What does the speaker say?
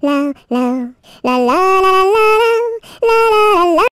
la la la la la